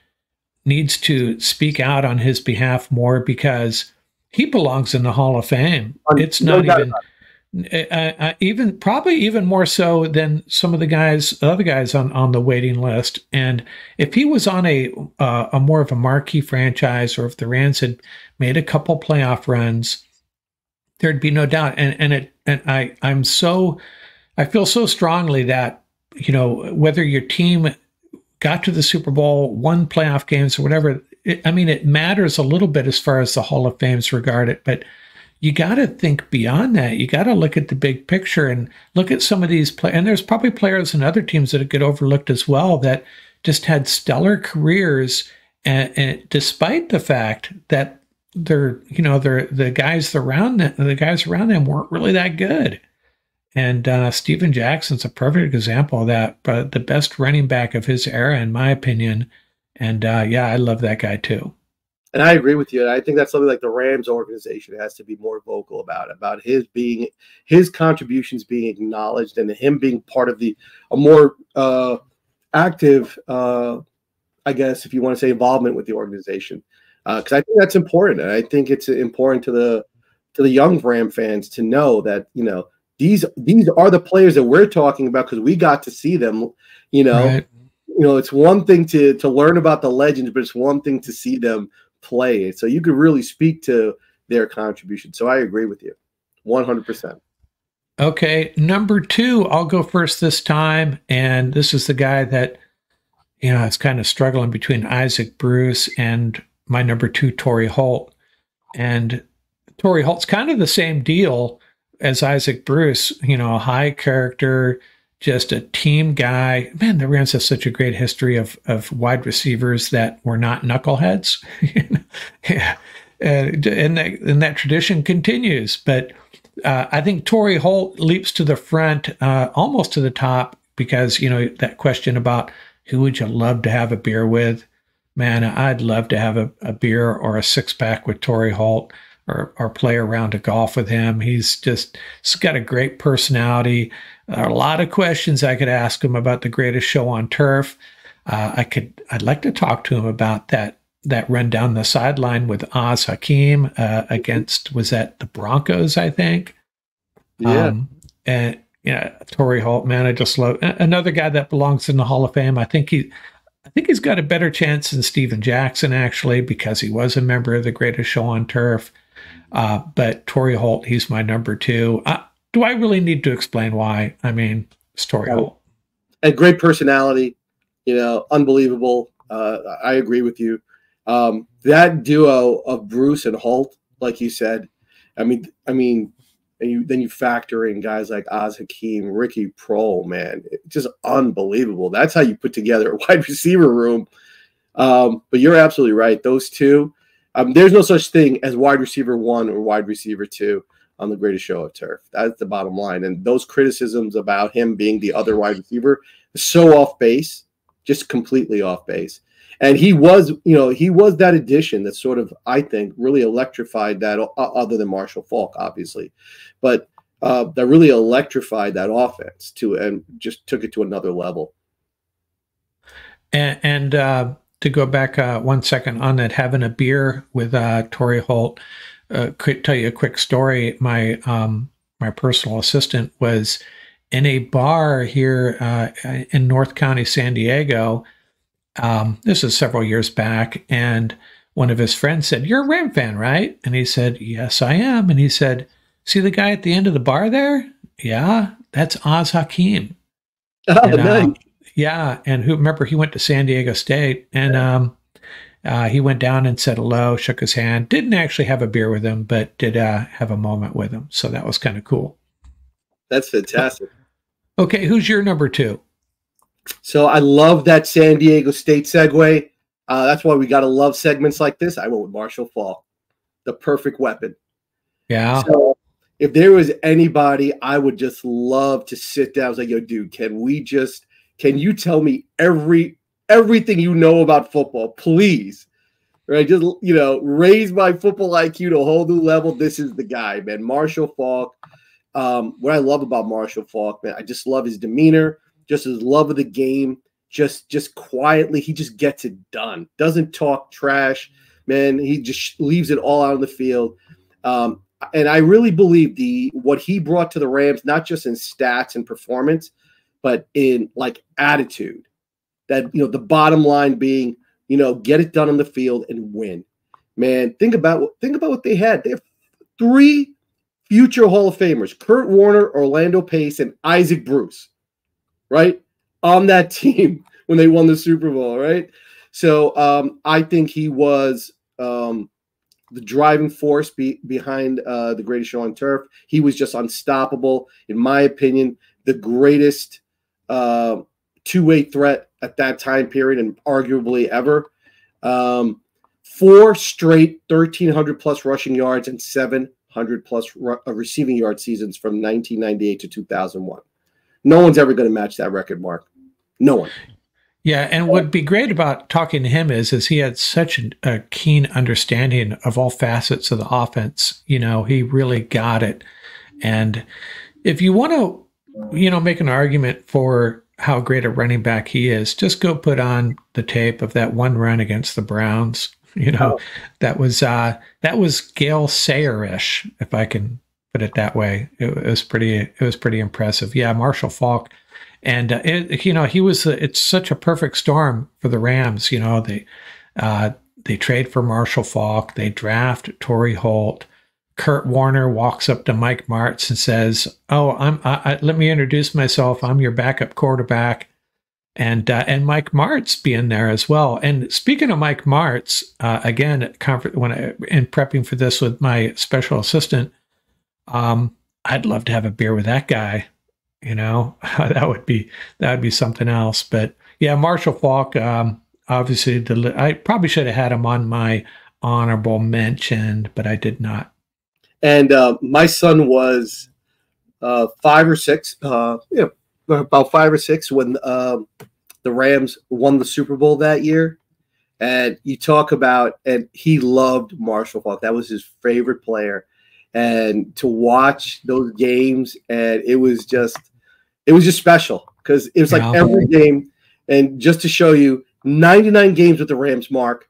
needs to speak out on his behalf more because he belongs in the Hall of Fame. It's not even uh, uh, even probably even more so than some of the guys, other guys on, on the waiting list. And if he was on a uh, a more of a marquee franchise, or if the Rams had made a couple playoff runs, there'd be no doubt. And and it and I I'm so I feel so strongly that you know whether your team got to the Super Bowl, won playoff games, or whatever. It, I mean, it matters a little bit as far as the Hall of Fame's regarded, but you got to think beyond that. You got to look at the big picture and look at some of these players. And there's probably players in other teams that get overlooked as well that just had stellar careers and, and despite the fact that they're you know they're the guys around them, the guys around them weren't really that good. And uh, Steven Jackson's a perfect example of that, but the best running back of his era, in my opinion. And uh, yeah, I love that guy too. And I agree with you. And I think that's something like the Rams organization has to be more vocal about, about his being his contributions being acknowledged and him being part of the a more uh, active, uh, I guess, if you want to say, involvement with the organization. Because uh, I think that's important. And I think it's important to the to the young Ram fans to know that you know these these are the players that we're talking about because we got to see them. You know, right. you know, it's one thing to to learn about the legends, but it's one thing to see them play. So you could really speak to their contribution. So I agree with you, one hundred percent. Okay, number two, I'll go first this time, and this is the guy that you know is kind of struggling between Isaac Bruce and my number two, Torry Holt, and Torry Holt's kind of the same deal as Isaac Bruce, you know, a high character, just a team guy. Man, the Rams have such a great history of of wide receivers that were not knuckleheads. yeah. And, and, that, and that tradition continues. But uh, I think Torry Holt leaps to the front, uh, almost to the top, because, you know, that question about who would you love to have a beer with? Man, I'd love to have a, a beer or a six pack with Torry Holt or, or play around a golf with him. He's just he's got a great personality. a lot of questions I could ask him about the greatest show on turf. Uh, I could I'd like to talk to him about that that run down the sideline with Az Hakim uh, against was that the Broncos I think. Yeah. Um, and you know Holt, man, I just love another guy that belongs in the Hall of Fame. I think he I think he's got a better chance than Steven Jackson actually because he was a member of the Greatest Show on Turf. Uh, but Torry Holt, he's my number two. Uh, do I really need to explain why? I mean, it's Torry yeah. Holt. A great personality, you know, unbelievable. Uh, I agree with you. Um, that duo of Bruce and Holt, like you said, I mean, I mean, and you then you factor in guys like Az Hakim, Ricky Proehl, man, it's just unbelievable. That's how you put together a wide receiver room. Um, but you're absolutely right; those two, um, there's no such thing as wide receiver one or wide receiver two on the greatest show of turf. That's the bottom line. And those criticisms about him being the other wide receiver so off base, just completely off base. And he was, you know, he was that addition that sort of, I think, really electrified that. Other than Marshall Faulk, obviously, but uh, that really electrified that offense to and just took it to another level. And, and uh, to go back uh, one second on that, having a beer with uh, Torry Holt. Uh, could tell you a quick story. My um, my personal assistant was in a bar here uh, in North County, San Diego. Um, this is several years back, and one of his friends said, "You're a Ram fan, right?" And he said, "Yes, I am." And he said, "See the guy at the end of the bar there? Yeah, that's Az Hakim." Oh, and, nice. Yeah, and who remember he went to San Diego State, and um, uh, he went down and said hello, shook his hand. Didn't actually have a beer with him, but did uh, have a moment with him. So that was kind of cool. That's fantastic. Okay, who's your number two? So I love that San Diego State segue. Uh, that's why we got to love segments like this. I went with Marshall Faulk, the perfect weapon. Yeah. So if there was anybody, I would just love to sit down. I was like, yo, dude, can we just can you tell me every everything you know about football, please? Right, just you know, raise my football IQ to a whole new level. This is the guy, man. Marshall Faulk. Um, what I love about Marshall Faulk, man, I just love his demeanor, just his love of the game. Just, just quietly, he just gets it done. Doesn't talk trash, man. He just leaves it all out on the field. Um, and I really believe the what he brought to the Rams, not just in stats and performance, but in like attitude. That you know, the bottom line being, you know, get it done on the field and win. Man, think about what think about what they had. They have three future Hall of Famers: Kurt Warner, Orlando Pace, and Isaac Bruce, right? On that team when they won the Super Bowl, right? So um, I think he was um, the driving force be, behind uh, the greatest show on turf. He was just unstoppable, in my opinion. The greatest uh, two way threat at that time period and arguably ever. Um, four straight 1,300 plus rushing yards and 700 plus ru- uh, receiving yard seasons from 1998 to 2001. No one's ever going to match that record, Mark. No one. Yeah, and what'd be great about talking to him is, is he had such a keen understanding of all facets of the offense. You know, he really got it. And if you want to, you know, make an argument for how great a running back he is, just go put on the tape of that one run against the Browns. You know, oh. that was uh that was Gale Sayerish, if I can put it that way. It, it, was pretty it was pretty impressive. Yeah, Marshall Faulk, and uh, it, you know he was it's such a perfect storm for the Rams. You know they uh, they trade for Marshall Faulk, they draft Torry Holt. Kurt Warner walks up to Mike Martz and says, "Oh, I'm. I, I, let me introduce myself. I'm your backup quarterback." And uh, and Mike Martz being there as well. And speaking of Mike Martz, uh, again, when I in prepping for this with my special assistant, um, I'd love to have a beer with that guy. You know, that would be that would be something else. But yeah, Marshall Faulk. Um, obviously, the, I probably should have had him on my honorable mention, but I did not. And uh, my son was uh, five or six, uh, yeah, about five or six when um, the Rams won the Super Bowl that year. And you talk about, and he loved Marshall Faulk. That was his favorite player. And to watch those games, and it was just it was just special because it was like yeah. every game. And just to show you, 99 games with the Rams, Mark,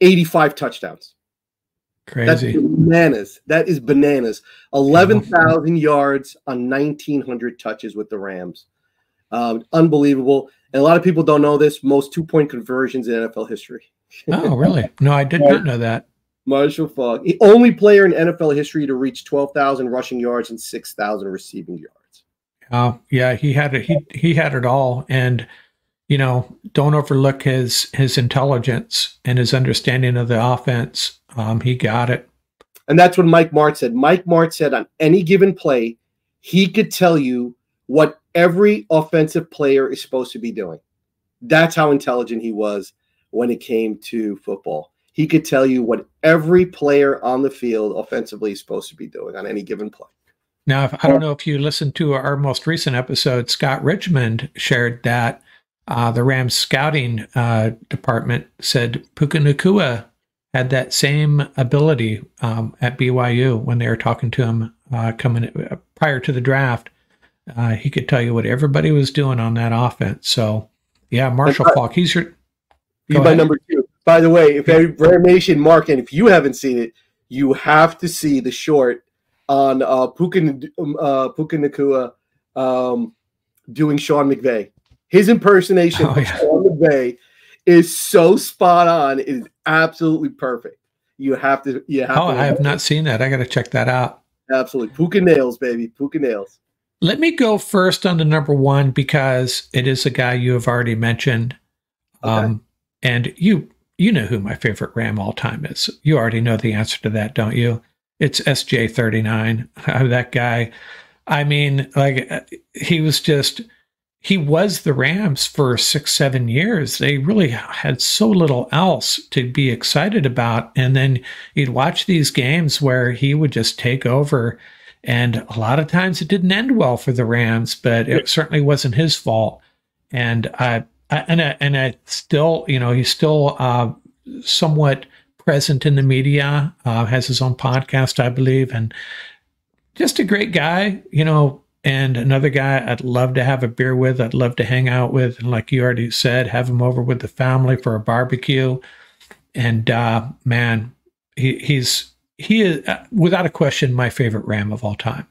85 touchdowns. Crazy. That's bananas. That is bananas. 11,000 yards on 1,900 touches with the Rams. Um, unbelievable. And a lot of people don't know this. Most two point conversions in NFL history. oh, really? No, I did not know that. Marshall Faulk, the only player in NFL history to reach 12,000 rushing yards and 6,000 receiving yards. Uh, yeah, he had it. He he had it all, and you know, don't overlook his his intelligence and his understanding of the offense. Um, he got it. And that's what Mike Martz said. Mike Martz said on any given play, he could tell you what every offensive player is supposed to be doing. That's how intelligent he was when it came to football. He could tell you what every player on the field offensively is supposed to be doing on any given play. Now, if, I don't know if you listened to our most recent episode, Scott Richmond shared that uh, the Rams scouting uh, department said Puka Nacua had that same ability um, at BYU when they were talking to him uh, coming uh, prior to the draft. Uh, he could tell you what everybody was doing on that offense. So, yeah, Marshall Faulk, he's your. He's my number two. By the way, if Ram Nation, Mark, and if you haven't seen it, you have to see the short on uh, Puka, um, uh, Puka Nacua um, doing Sean McVay. His impersonation oh, of yeah. Sean McVay is so spot on. It is absolutely perfect. You have to. You have. Oh, to I have not seen that. I got to check that out. Absolutely, Puka nails, baby. Puka nails. Let me go first on the number one because it is a guy you have already mentioned, okay. um, and you you know who my favorite Ram all time is. You already know the answer to that, don't you? It's SJ39. that guy. I mean, like uh, he was just he was the Rams for six, seven years. They really had so little else to be excited about. And then you'd watch these games where he would just take over. And a lot of times it didn't end well for the Rams, but it certainly wasn't his fault. And I, I and I, and I still, you know, he's still uh, somewhat present in the media, uh, has his own podcast, I believe, and just a great guy, you know, and another guy I'd love to have a beer with, I'd love to hang out with. And like you already said, have him over with the family for a barbecue. And uh, man, he, he's, he is uh, without a question my favorite Ram of all time.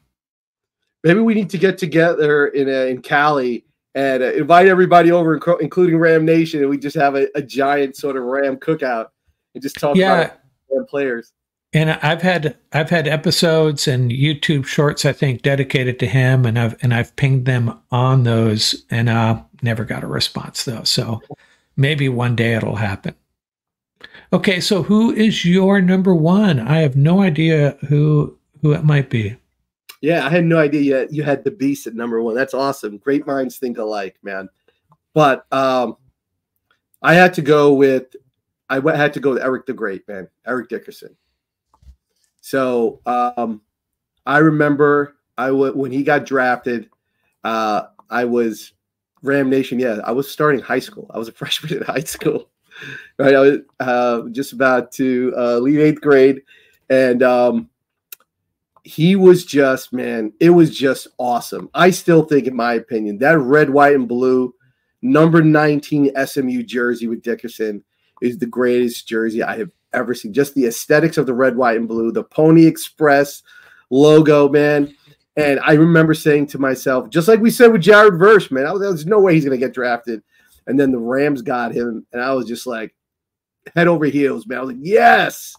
Maybe we need to get together in, uh, in Cali and uh, invite everybody over, including Ram Nation, and we just have a, a giant sort of Ram cookout and just talk yeah. about players. And I've had I've had episodes and YouTube shorts I think dedicated to him, and I've and I've pinged them on those, and uh, never got a response though. So maybe one day it'll happen. Okay, so who is your number one? I have no idea who who it might be. Yeah, I had no idea yet. You had the beast at number one. That's awesome. Great minds think alike, man. But um, I had to go with I had to go with Eric the Great, man, Eric Dickerson. So um, I remember I w- when he got drafted, uh, I was Ram Nation. Yeah, I was starting high school. I was a freshman in high school. Right, I was uh, just about to uh, leave eighth grade, and um, he was just man. It was just awesome. I still think, in my opinion, that red, white, and blue number 19 SMU jersey with Dickerson is the greatest jersey I have ever seen. Just the aesthetics of the red, white, and blue, the Pony Express logo, man. And I remember saying to myself, just like we said with Jared Verse, man, was, there's no way he's going to get drafted. And then the Rams got him, and I was just like head over heels, man. I was like, yes.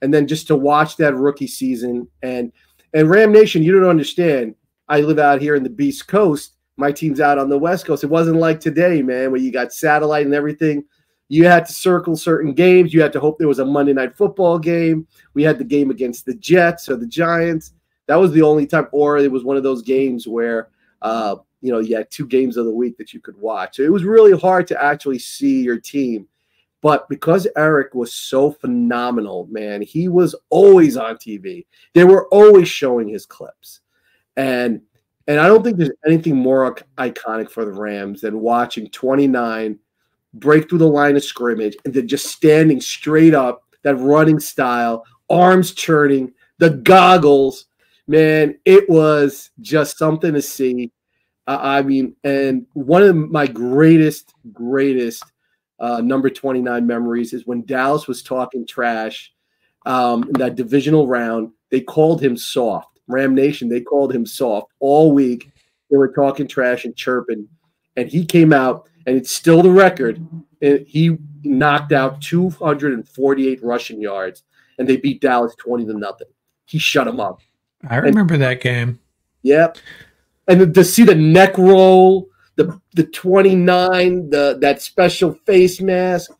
And then just to watch that rookie season and and Ram Nation, you don't understand. I live out here in the Beast Coast. My team's out on the West Coast. It wasn't like today, man, where you got satellite and everything. You had to circle certain games. You had to hope there was a Monday night football game. We had the game against the Jets or the Giants that was the only time, or it was one of those games where uh, you know you had two games of the week that you could watch. So it was really hard to actually see your team. But because Eric was so phenomenal, man, he was always on TV. They were always showing his clips, and and I don't think there's anything more iconic for the Rams than watching 29 break through the line of scrimmage and then just standing straight up, that running style, arms churning, the goggles, man, it was just something to see. Uh, I mean, and one of my greatest, greatest uh, number 29 memories is when Dallas was talking trash um, in that divisional round. They called him soft. Ram Nation, they called him soft all week. They were talking trash and chirping. And he came out, and it's still the record. And he knocked out 248 rushing yards, and they beat Dallas 20 to nothing. He shut him up. I remember and, that game. Yep. And to see the neck roll, the the 29, the that special face mask,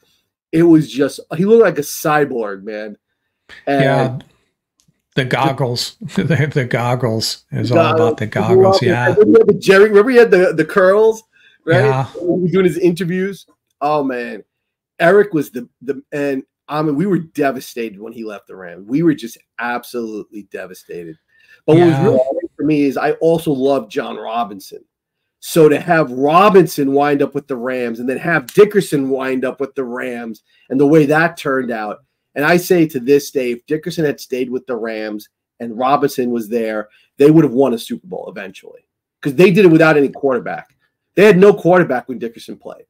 it was just he looked like a cyborg, man. And yeah. The goggles, the, the, the goggles is all about the goggles. Yeah. Remember Jerry, remember he had the, the curls, right? Yeah. Doing his interviews. Oh man, Eric was the the and I mean we were devastated when he left the Rams. We were just absolutely devastated. But yeah. what was really for me is I also love John Robinson. So to have Robinson wind up with the Rams and then have Dickerson wind up with the Rams and the way that turned out. And I say to this day, if Dickerson had stayed with the Rams and Robinson was there, they would have won a Super Bowl eventually because they did it without any quarterback. They had no quarterback when Dickerson played.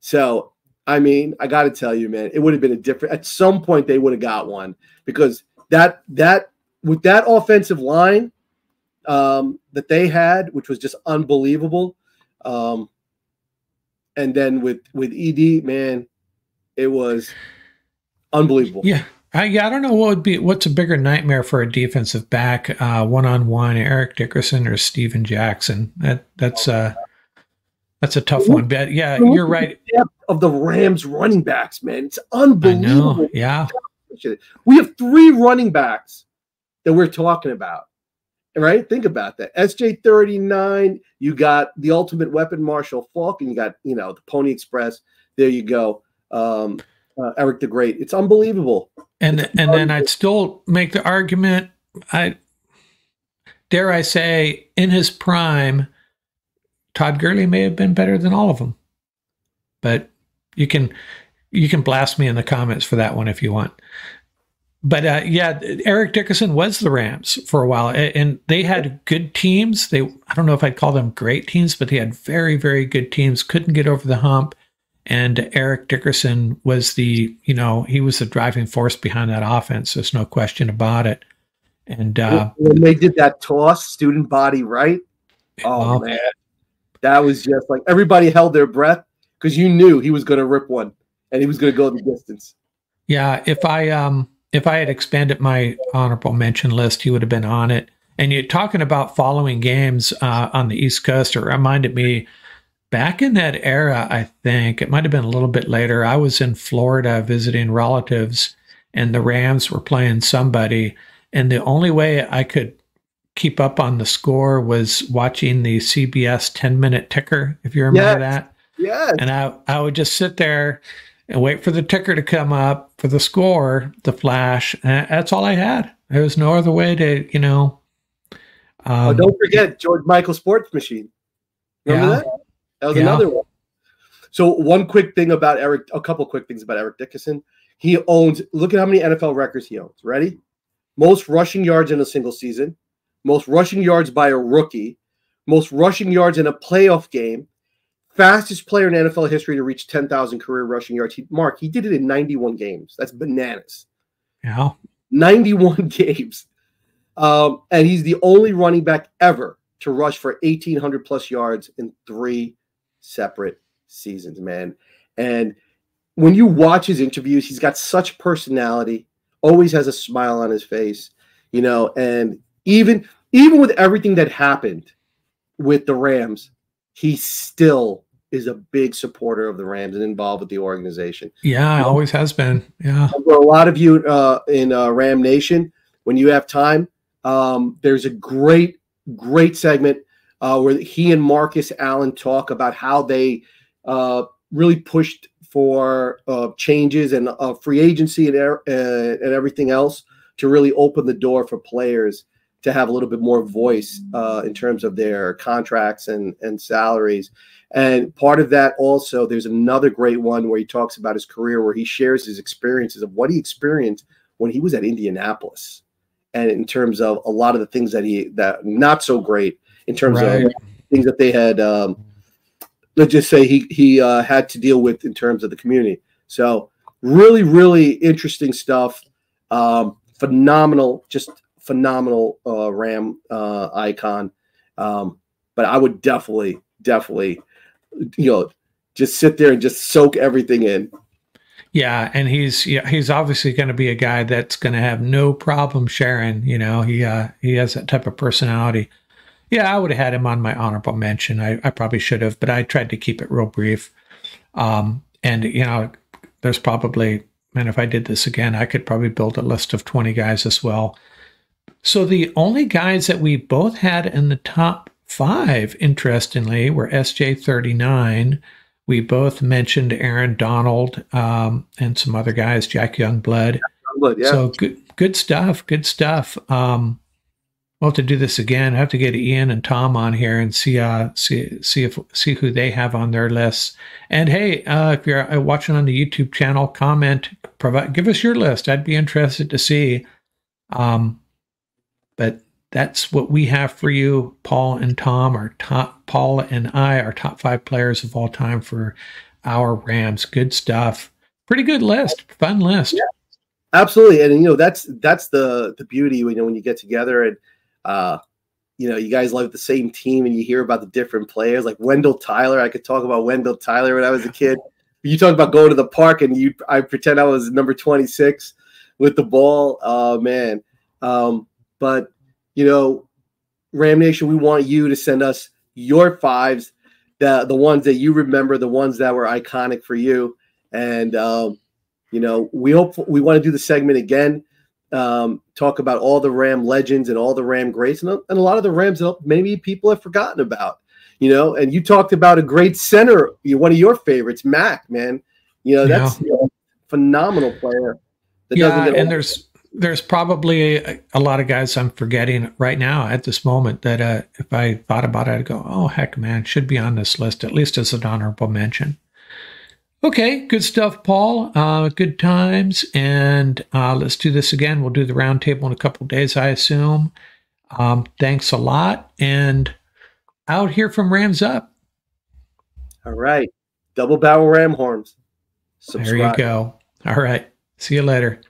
So, I mean, I got to tell you, man, it would have been a different. At some point, they would have got one because that that with that offensive line um, that they had, which was just unbelievable. Um, and then with with Ed, man, it was unbelievable. Yeah. I, yeah, I don't know what would be what's a bigger nightmare for a defensive back, one on one, Eric Dickerson or Steven Jackson. That that's uh that's a tough one. But yeah, you're right. of the Rams running backs, man, it's unbelievable. Yeah, we have three running backs that we're talking about. Right? Think about that. SJ39, you got the ultimate weapon, Marshall Faulk, and you got, you know, the Pony Express. There you go. Um, uh, Eric the Great. It's unbelievable. And it's and unbelievable. then I'd still make the argument. I dare I say, in his prime, Todd Gurley may have been better than all of them. But you can you can blast me in the comments for that one if you want but uh, yeah, Eric Dickerson was the Rams for a while, and they had good teams. They I don't know if I'd call them great teams, but they had very very good teams. Couldn't get over the hump, and Eric Dickerson was the you know he was the driving force behind that offense. There's no question about it. And uh, when they did that toss, student body right. Oh well, man, that was just like everybody held their breath because you knew he was going to rip one and he was going to go the distance. Yeah, if I um if I had expanded my honorable mention list, he would have been on it. And you're talking about following games uh, on the East Coast, it reminded me back in that era, I think it might have been a little bit later. I was in Florida visiting relatives, and the Rams were playing somebody. And the only way I could keep up on the score was watching the CBS 10 minute ticker, if you remember yes. that. Yes. And I, I would just sit there and wait for the ticker to come up for the score, the flash. And that's all I had. There was no other way to, you know. Um, oh, don't forget George Michael Sports Machine. Remember yeah. that? That was yeah. another one. So one quick thing about Eric, a couple quick things about Eric Dickerson. He owns. Look at how many NFL records he owns. Ready? Most rushing yards in a single season. Most rushing yards by a rookie. Most rushing yards in a playoff game fastest player in NFL history to reach 10,000 career rushing yards. He, Mark, he did it in 91 games. That's bananas. Yeah. 91 games. Um, and he's the only running back ever to rush for 1,800 plus yards in three separate seasons, man. And when you watch his interviews, he's got such personality, always has a smile on his face, you know, and even even with everything that happened with the Rams, he still is a big supporter of the Rams and involved with the organization. Yeah, always has been. Yeah. For a lot of you uh, in uh, Ram Nation, when you have time, um, there's a great, great segment uh, where he and Marcus Allen talk about how they uh, really pushed for uh, changes and uh, free agency and, and everything else to really open the door for players to have a little bit more voice in terms of their contracts and, and salaries. And part of that also, there's another great one where he talks about his career, where he shares his experiences of what he experienced when he was at Indianapolis, and in terms of a lot of the things that he that not so great in terms right. of things that they had. Um, let's just say he he uh, had to deal with in terms of the community. So really, really interesting stuff. Um, phenomenal, just phenomenal uh, Ram uh, icon. Um, but I would definitely, definitely you know, just sit there and just soak everything in. Yeah, and he's yeah, he's obviously going to be a guy that's going to have no problem sharing. You know, he uh, he has that type of personality. Yeah, I would have had him on my honorable mention. I, I probably should have, but I tried to keep it real brief. Um, and you know, there's probably, and if I did this again, I could probably build a list of 20 guys as well. So the only guys that we both had in the top Five, interestingly, were SJ39. We both mentioned Aaron Donald um, and some other guys, Jack Youngblood. Youngblood yeah. So good, good stuff. Good stuff. Um, we'll have to do this again. I have to get Ian and Tom on here and see uh, see see if see who they have on their lists. And hey, uh, if you're uh, watching on the YouTube channel, comment, provide, give us your list. I'd be interested to see. Um, but that's what we have for you. Paul and Tom are top, Paul and I are top five players of all time for our Rams. Good stuff. Pretty good list. Fun list. Yeah, absolutely. And you know, that's that's the the beauty you know when you get together and uh you know, you guys love the same team and you hear about the different players like Wendell Tyler. I could talk about Wendell Tyler when I was a kid. You talk about going to the park and you I pretend I was number 26 with the ball. Oh man. Um, but you know, Ram Nation, we want you to send us your fives, the the ones that you remember, the ones that were iconic for you. And um, you know, we hope we want to do the segment again, um, talk about all the Ram legends and all the Ram greats, and, and a lot of the Rams that maybe people have forgotten about. You know, and you talked about a great center, one of your favorites, Mac. Man, you know that's yeah. you know, phenomenal player. yeah, and there's there's probably a, a, lot of guys I'm forgetting right now at this moment that uh, if I thought about it, I'd go, oh, heck, man, should be on this list, at least as an honorable mention. Okay, good stuff, Paul. Uh, good times. And uh, let's do this again. We'll do the roundtable in a couple days, I assume. Um, thanks a lot. And out here from Rams Up. All right. Double barrel ram horns. Subscribe. There you go. All right. See you later.